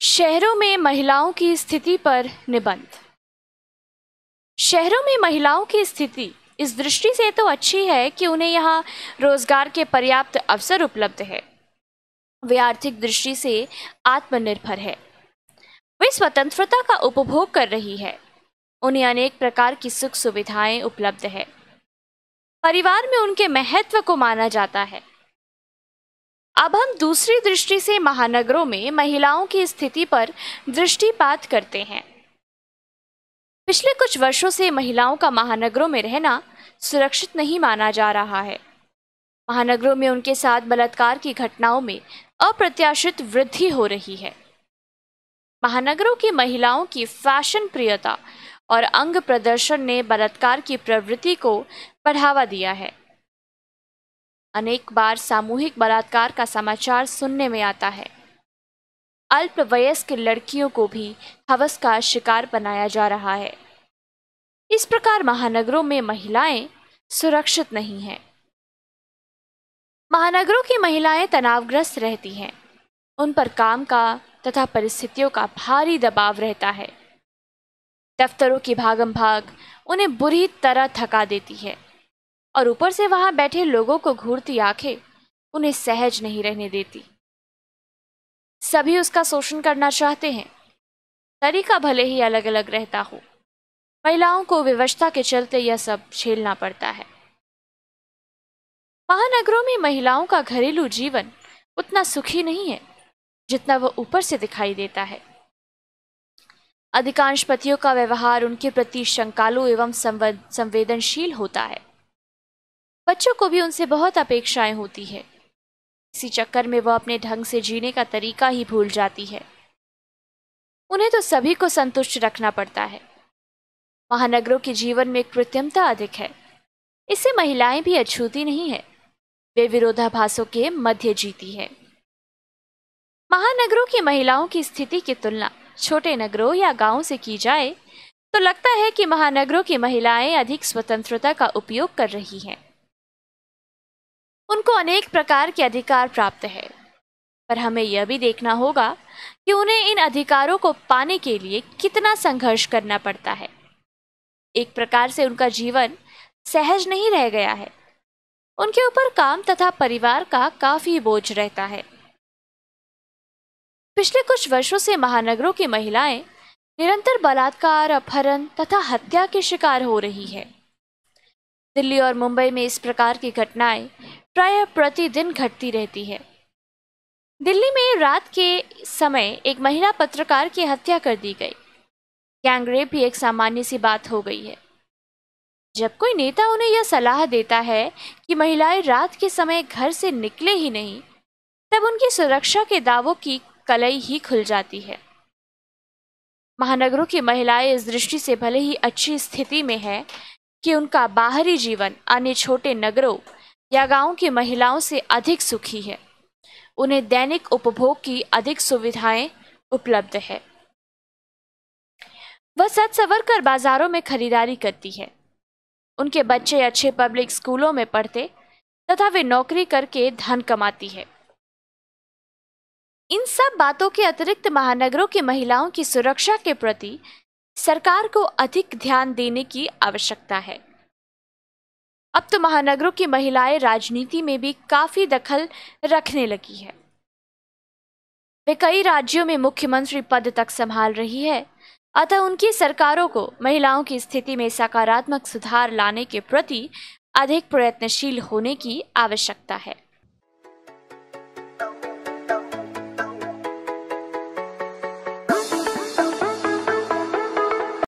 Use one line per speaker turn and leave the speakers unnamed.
शहरों में महिलाओं की स्थिति पर निबंध। शहरों में महिलाओं की स्थिति इस दृष्टि से तो अच्छी है कि उन्हें यहाँ रोज़गार के पर्याप्त अवसर उपलब्ध है। वे आर्थिक दृष्टि से आत्मनिर्भर है। वे स्वतंत्रता का उपभोग कर रही है। उन्हें अनेक प्रकार की सुख सुविधाएँ उपलब्ध है। परिवार में उनके महत्व को माना जाता है। अब हम दूसरी दृष्टि से महानगरों में महिलाओं की स्थिति पर दृष्टिपात करते हैं। पिछले कुछ वर्षों से महिलाओं का महानगरों में रहना सुरक्षित नहीं माना जा रहा है। महानगरों में उनके साथ बलात्कार की घटनाओं में अप्रत्याशित वृद्धि हो रही है। महानगरों की महिलाओं की फ़ैशन प्रियता और अंग प्रदर्शन ने बलात्कार की प्रवृत्ति को बढ़ावा दिया है। अनेक बार सामूहिक बलात्कार का समाचार सुनने में आता है। अल्पवयस्क लड़कियों को भी हवस का शिकार बनाया जा रहा है। इस प्रकार महानगरों में महिलाएँ सुरक्षित नहीं हैं। महानगरों की महिलाएँ तनावग्रस्त रहती हैं। उन पर काम का तथा परिस्थितियों का भारी दबाव रहता है। दफ्तरों की भागम भाग उन्हें बुरी तरह थका देती है। और ऊपर से वहाँ बैठे लोगों को घूरती आँखें उन्हें सहज नहीं रहने देती। सभी उसका शोषण करना चाहते हैं। तरीका भले ही अलग अलग रहता हो। महिलाओं को व्यवस्था के चलते यह सब झेलना पड़ता है। महानगरों में महिलाओं का घरेलू जीवन उतना सुखी नहीं है, जितना वह ऊपर से दिखाई देता है। अधिकांश पतियों का व्यवहार उनके प्रति शंकालु एवं संवेदनशील होता है। बच्चों को भी उनसे बहुत अपेक्षाएँ होती है। इसी चक्कर में वह अपने ढंग से जीने का तरीका ही भूल जाती है। उन्हें तो सभी को संतुष्ट रखना पड़ता है। महानगरों के जीवन में कृत्रिमता अधिक है। इससे महिलाएँ भी अछूती नहीं है। वे विरोधाभासों के मध्य जीती है। महानगरों की महिलाओं की स्थिति की तुलना छोटे नगरों या गाँवों से की जाए तो लगता है कि महानगरों की महिलाएँ अधिक स्वतंत्रता का उपयोग कर रही हैं। उनको अनेक प्रकार के अधिकार प्राप्त है। पर हमें यह भी देखना होगा कि उन्हें इन अधिकारों को पाने के लिए कितना संघर्ष करना पड़ता है। एक प्रकार से उनका जीवन सहज नहीं रह गया है। उनके ऊपर काम तथा परिवार का काफ़ी बोझ रहता है। पिछले कुछ वर्षों से महानगरों की महिलाएँ निरंतर बलात्कार, अपहरण तथा हत्या के शिकार हो रही है। दिल्ली और मुंबई में इस प्रकार की घटनाएँ प्राय प्रतिदिन घटती रहती है। दिल्ली में रात के समय एक महिला पत्रकार की हत्या कर दी गई। गैंगरेप भी एक सामान्य सी बात हो गई है। जब कोई नेता उन्हें यह सलाह देता है कि महिलाएँ रात के समय घर से निकले ही नहीं, तब उनकी सुरक्षा के दावों की कलई ही खुल जाती है। महानगरों की महिलाएँ इस दृष्टि से भले ही अच्छी स्थिति में है कि उनका बाहरी जीवन अन्य छोटे नगरों या गाँव की महिलाओं से अधिक सुखी है। उन्हें दैनिक उपभोग की अधिक सुविधाएँ उपलब्ध है। वह सच सवर कर बाजारों में खरीदारी करती है। उनके बच्चे अच्छे पब्लिक स्कूलों में पढ़ते तथा वे नौकरी करके धन कमाती है। इन सब बातों के अतिरिक्त महानगरों की महिलाओं की सुरक्षा के प्रति सरकार को अधिक ध्यान देने की आवश्यकता है। अब तो महानगरों की महिलाएँ राजनीति में भी काफ़ी दखल रखने लगी है। वे कई राज्यों में मुख्यमंत्री पद तक संभाल रही है, अतः उनकी सरकारों को महिलाओं की स्थिति में सकारात्मक सुधार लाने के प्रति अधिक प्रयत्नशील होने की आवश्यकता है।